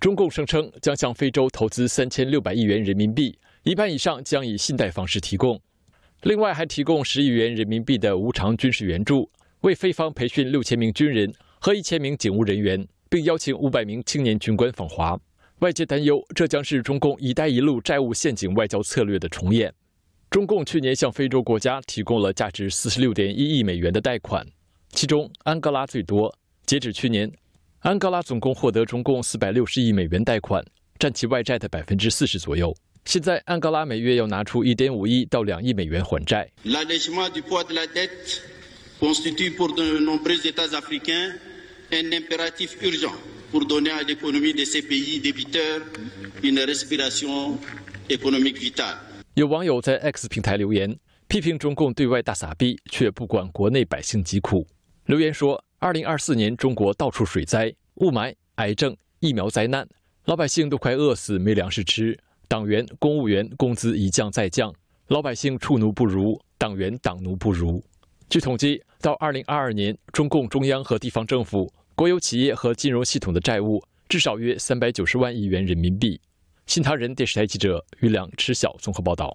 中共声称将向非洲投资三千六百亿元人民币，一半以上将以信贷方式提供。另外，还提供十亿元人民币的无偿军事援助，为非方培训六千名军人和一千名警务人员，并邀请五百名青年军官访华。外界担忧，这将是中共“一带一路”债务陷阱外交策略的重演。中共去年向非洲国家提供了价值四十六点一亿美元的贷款，其中安哥拉最多。截止去年。安哥拉总共获得中共四百六十亿美元贷款占其外债的百分之四十左右。现在安哥拉每月要拿出一点五亿到两亿美元还债。有网友在 x 平台留言批评中共对外大傻逼却不管国内百姓疾苦。留言说二零二四年，中国到处水灾、雾霾、癌症、疫苗灾难，老百姓都快饿死，没粮食吃。党员、公务员工资一降再降，老百姓畜奴不如，党员党奴不如。据统计，到二零二二年，中共中央和地方政府、国有企业和金融系统的债务至少约三百九十万亿元人民币。新唐人电视台记者于良、池晓综合报道。